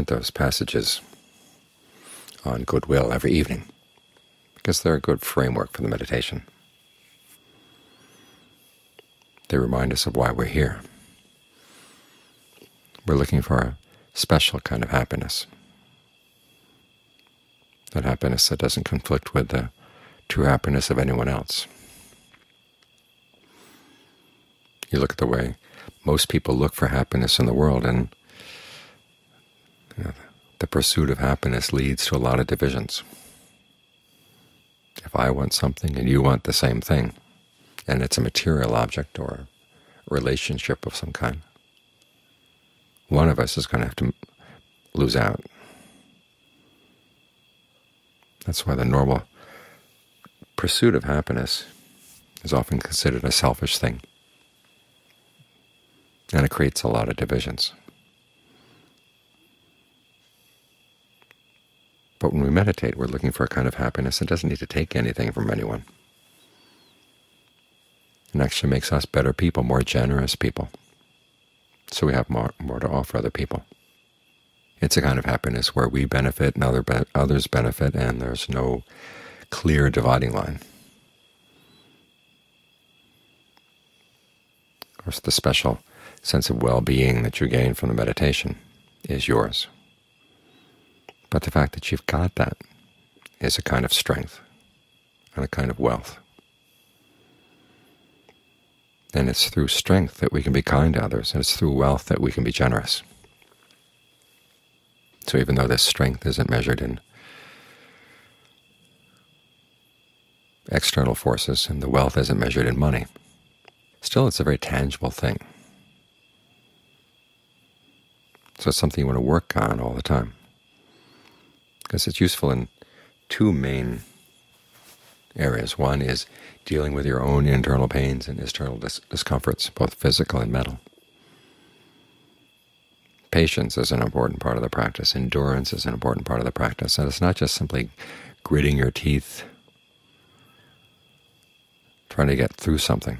those passages on goodwill every evening, because they're a good framework for the meditation. They remind us of why we're here. We're looking for a special kind of happiness, that happiness that doesn't conflict with the true happiness of anyone else. You look at the way most people look for happiness in the world, and you know, the pursuit of happiness leads to a lot of divisions. If I want something and you want the same thing, and it's a material object or a relationship of some kind, one of us is going to have to lose out. That's why the normal pursuit of happiness is often considered a selfish thing, and it creates a lot of divisions. But when we meditate, we're looking for a kind of happiness that doesn't need to take anything from anyone. It actually makes us better people, more generous people, so we have more, more to offer other people. It's a kind of happiness where we benefit and other be others benefit, and there's no clear dividing line. Of course, the special sense of well-being that you gain from the meditation is yours. But the fact that you've got that is a kind of strength and a kind of wealth. And it's through strength that we can be kind to others, and it's through wealth that we can be generous. So even though this strength isn't measured in external forces, and the wealth isn't measured in money, still it's a very tangible thing. So it's something you want to work on all the time, because it's useful in two main areas. One is dealing with your own internal pains and external dis discomforts, both physical and mental. Patience is an important part of the practice. Endurance is an important part of the practice. And it's not just simply gritting your teeth, trying to get through something.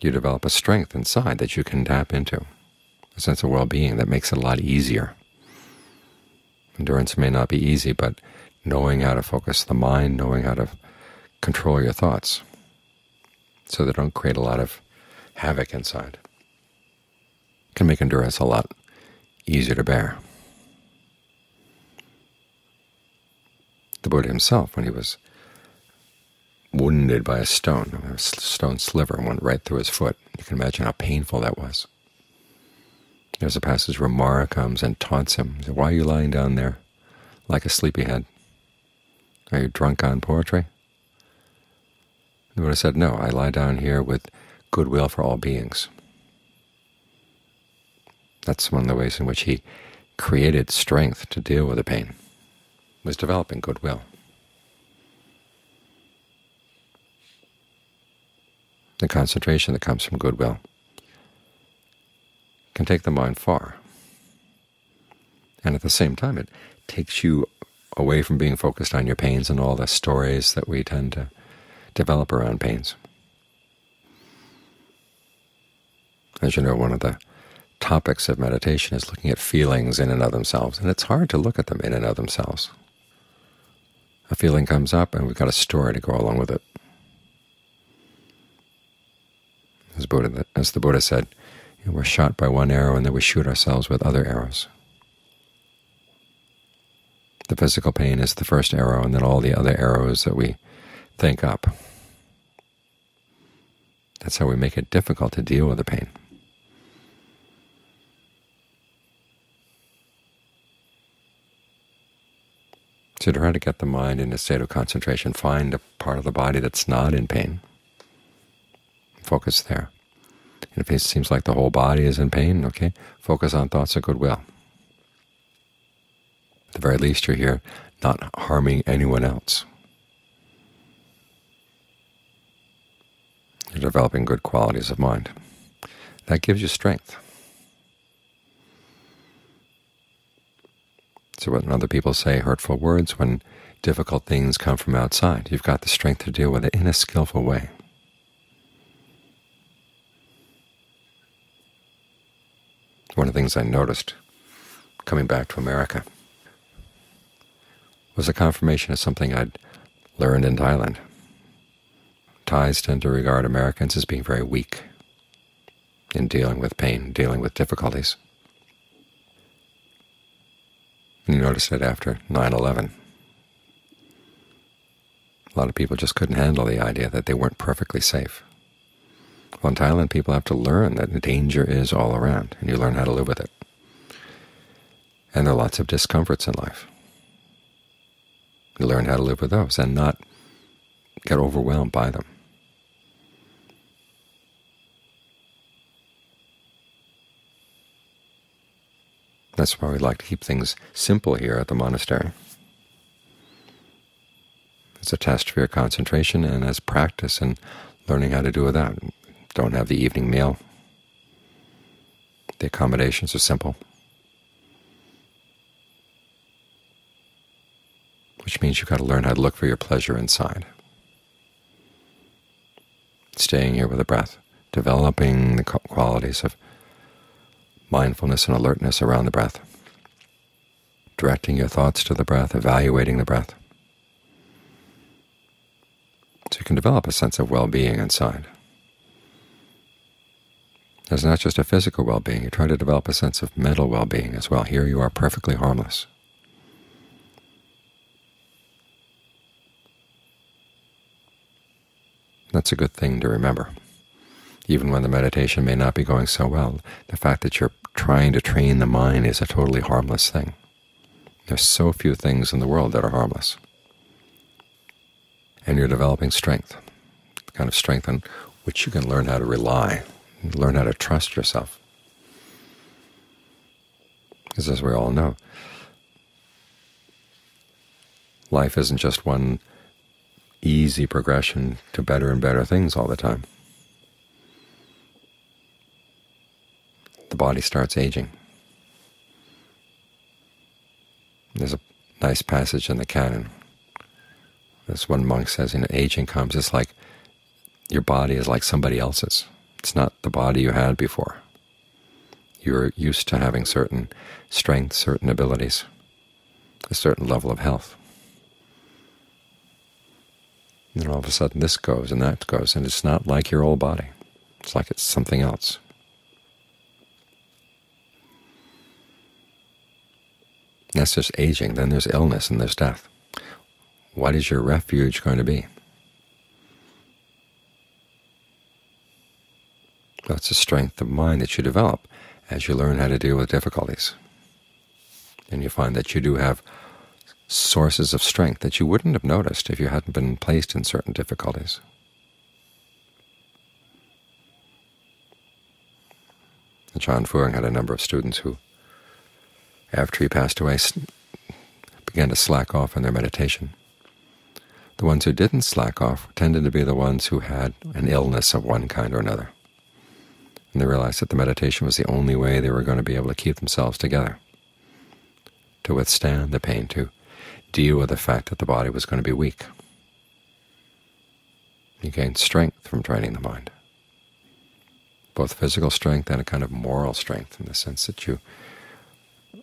You develop a strength inside that you can tap into, a sense of well-being that makes it a lot easier. Endurance may not be easy, but knowing how to focus the mind, knowing how to control your thoughts so they don't create a lot of havoc inside can make endurance a lot easier to bear. The Buddha himself, when he was wounded by a stone, a stone sliver went right through his foot. You can imagine how painful that was. There's a passage where Mara comes and taunts him. Why are you lying down there like a sleepyhead? Are you drunk on poetry? The Buddha said, No, I lie down here with goodwill for all beings. That's one of the ways in which he created strength to deal with the pain, was developing goodwill. The concentration that comes from goodwill can take the mind far. And at the same time, it takes you away from being focused on your pains and all the stories that we tend to develop around pains. As you know, one of the topics of meditation is looking at feelings in and of themselves, and it's hard to look at them in and of themselves. A feeling comes up, and we've got a story to go along with it. As, Buddha, as the Buddha said, we're shot by one arrow, and then we shoot ourselves with other arrows. The physical pain is the first arrow, and then all the other arrows that we think up. That's how we make it difficult to deal with the pain. So try to get the mind in a state of concentration. Find a part of the body that's not in pain. Focus there. And if it seems like the whole body is in pain, okay, focus on thoughts of goodwill. At the very least, you're here not harming anyone else. You're developing good qualities of mind. That gives you strength. So when other people say hurtful words, when difficult things come from outside, you've got the strength to deal with it in a skillful way. One of the things I noticed coming back to America was a confirmation of something I'd learned in Thailand. Thais tend to regard Americans as being very weak in dealing with pain, dealing with difficulties. And you notice it after 9-11. A lot of people just couldn't handle the idea that they weren't perfectly safe. In Thailand, people have to learn that the danger is all around, and you learn how to live with it. And there are lots of discomforts in life. You learn how to live with those and not get overwhelmed by them. That's why we like to keep things simple here at the monastery. It's a test for your concentration and as practice in learning how to do without. Don't have the evening meal. The accommodations are simple. Which means you've got to learn how to look for your pleasure inside. Staying here with the breath, developing the qualities of mindfulness and alertness around the breath, directing your thoughts to the breath, evaluating the breath. So you can develop a sense of well-being inside. There's not just a physical well-being. You try to develop a sense of mental well-being as well. Here you are perfectly harmless. That's a good thing to remember. Even when the meditation may not be going so well, the fact that you're trying to train the mind is a totally harmless thing. There's so few things in the world that are harmless. And you're developing strength, the kind of strength on which you can learn how to rely, learn how to trust yourself. Because as we all know, life isn't just one easy progression to better and better things all the time. the body starts aging. There's a nice passage in the canon. This one monk says, "In aging comes, it's like your body is like somebody else's. It's not the body you had before. You're used to having certain strengths, certain abilities, a certain level of health. And then all of a sudden this goes and that goes, and it's not like your old body. It's like it's something else. That's just aging. Then there's illness and there's death. What is your refuge going to be? That's the strength of mind that you develop as you learn how to deal with difficulties. And you find that you do have sources of strength that you wouldn't have noticed if you hadn't been placed in certain difficulties. Ajaan Fuang had a number of students who after he passed away, began to slack off in their meditation. The ones who didn't slack off tended to be the ones who had an illness of one kind or another. And they realized that the meditation was the only way they were going to be able to keep themselves together, to withstand the pain, to deal with the fact that the body was going to be weak. You gain strength from training the mind, both physical strength and a kind of moral strength in the sense that you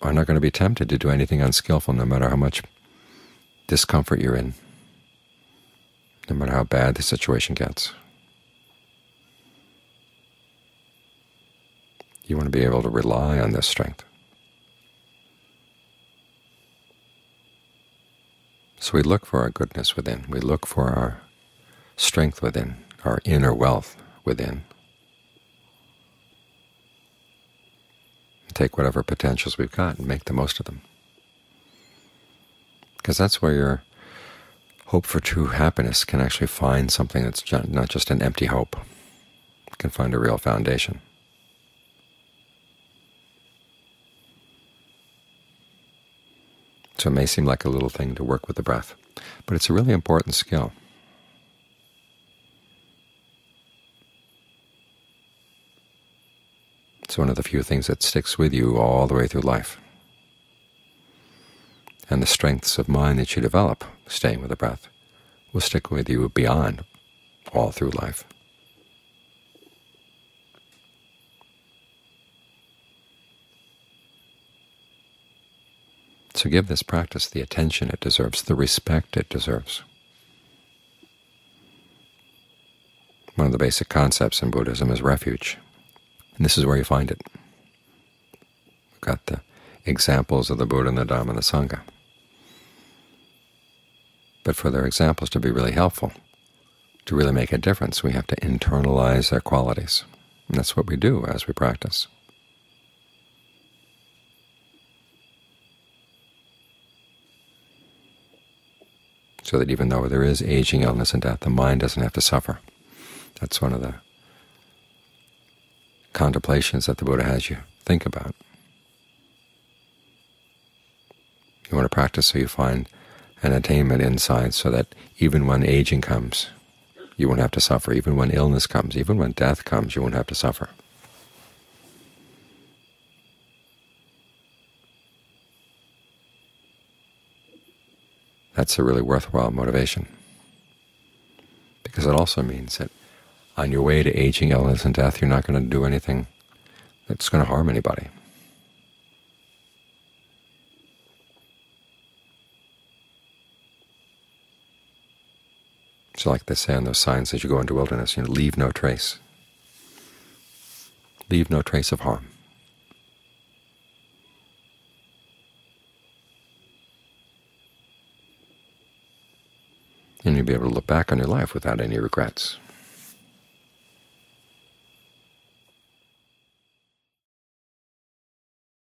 are not going to be tempted to do anything unskillful no matter how much discomfort you're in, no matter how bad the situation gets. You want to be able to rely on this strength. So we look for our goodness within. We look for our strength within, our inner wealth within. take whatever potentials we've got and make the most of them. Because that's where your hope for true happiness can actually find something that's not just an empty hope. It can find a real foundation. So it may seem like a little thing to work with the breath, but it's a really important skill. It's one of the few things that sticks with you all the way through life. And the strengths of mind that you develop staying with the breath will stick with you beyond all through life. So give this practice the attention it deserves, the respect it deserves. One of the basic concepts in Buddhism is refuge, and this is where you find it. We've got the examples of the Buddha and the Dhamma and the Sangha. But for their examples to be really helpful, to really make a difference, we have to internalize their qualities. And that's what we do as we practice. So that even though there is aging, illness, and death, the mind doesn't have to suffer. That's one of the contemplations that the Buddha has you think about. You want to practice so you find an attainment inside so that even when aging comes, you won't have to suffer. Even when illness comes, even when death comes, you won't have to suffer. That's a really worthwhile motivation, because it also means that on your way to aging, illness, and death, you're not going to do anything that's going to harm anybody. So like they say on those signs as you go into wilderness, you know, leave no trace. Leave no trace of harm. And you'll be able to look back on your life without any regrets.